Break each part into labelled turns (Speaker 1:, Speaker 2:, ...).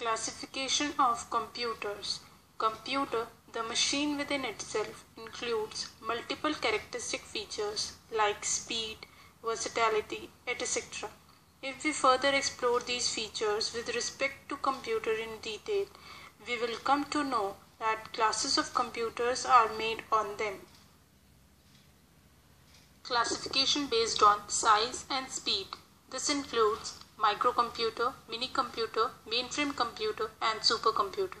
Speaker 1: Classification of computers. Computer, the machine within itself, includes multiple characteristic features like speed, versatility, etc. If we further explore these features with respect to computer in detail, we will come to know that classes of computers are made on them. Classification based on size and speed. This includes microcomputer, mini-computer, mainframe computer and supercomputer.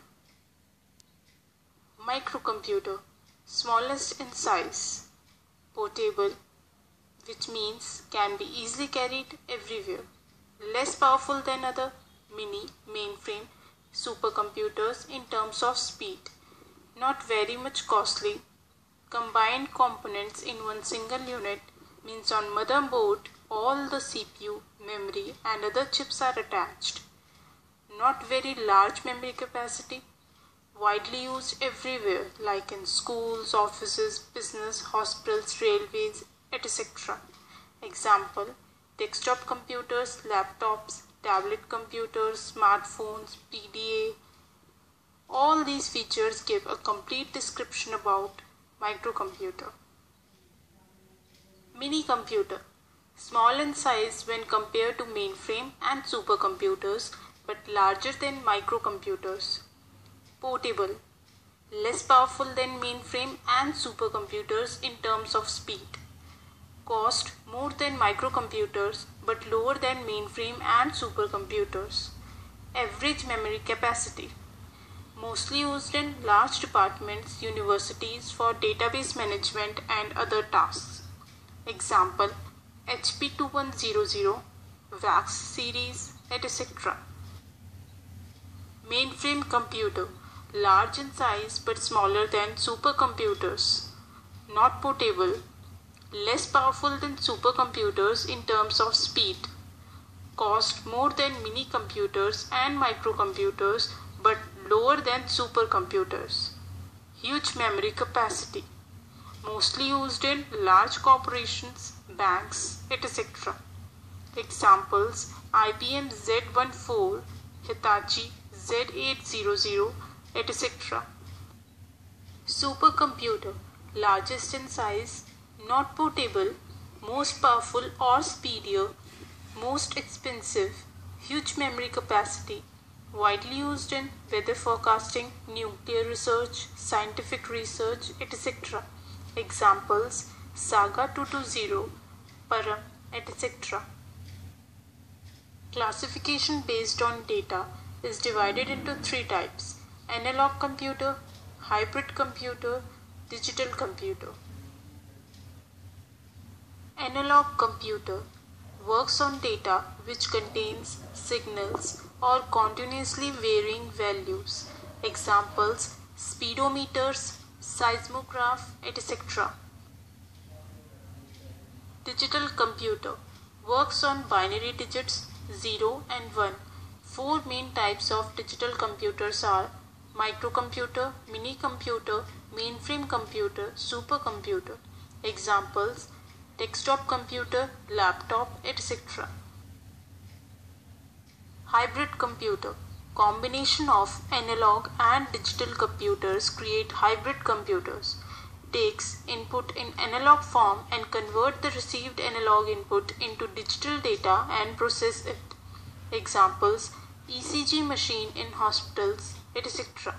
Speaker 1: Microcomputer, smallest in size, portable, which means can be easily carried everywhere, less powerful than other mini, mainframe, supercomputers in terms of speed, not very much costly, combined components in one single unit means on motherboard all the CPU, memory and other chips are attached. Not very large memory capacity, widely used everywhere like in schools, offices, business, hospitals, railways, etc. Example, desktop computers, laptops, tablet computers, smartphones, PDA. All these features give a complete description about microcomputer. Mini computer small in size when compared to mainframe and supercomputers but larger than microcomputers. Portable less powerful than mainframe and supercomputers in terms of speed. Cost more than microcomputers but lower than mainframe and supercomputers. Average memory capacity mostly used in large departments, universities for database management and other tasks. Example HP 2100, VAX series, etc. Mainframe computer, large in size but smaller than supercomputers. Not portable, less powerful than supercomputers in terms of speed. Cost more than mini computers and microcomputers but lower than supercomputers. Huge memory capacity mostly used in large corporations, banks, etc. Examples IBM Z14, Hitachi Z800, etc. Supercomputer, largest in size, not portable, most powerful or speedier, most expensive, huge memory capacity, widely used in weather forecasting, nuclear research, scientific research, etc. Examples Saga 220, Param, etc. Classification based on data is divided into three types analog computer, hybrid computer, digital computer. Analog computer works on data which contains signals or continuously varying values. Examples speedometers, seismograph, etc. Digital computer works on binary digits 0 and 1. Four main types of digital computers are microcomputer, mini computer, mainframe computer, supercomputer. Examples desktop computer, laptop, etc. Hybrid computer Combination of analog and digital computers create hybrid computers. Takes input in analog form and convert the received analog input into digital data and process it. Examples ECG machine in hospitals, etc.